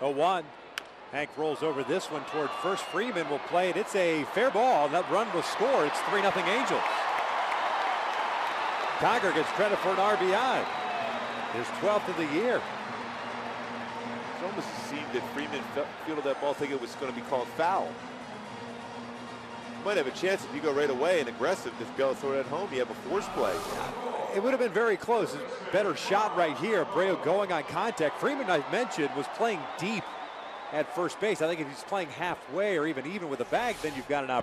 0-1. Hank rolls over this one toward first. Freeman will play it. It's a fair ball. That run will score. It's 3 0 Angels. Tiger gets credit for an RBI. His 12th of the year. It almost seemed that Freeman fielded that ball thinking it was going to be called foul. You Might have a chance if you go right away and aggressive, throw it at home. You have a force play. It would have been very close. Better shot right here. Abreu going on contact. Freeman, I mentioned, was playing deep at first base. I think if he's playing halfway or even even with a bag, then you've got an opportunity.